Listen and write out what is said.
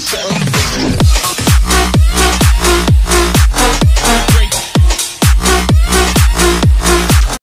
So.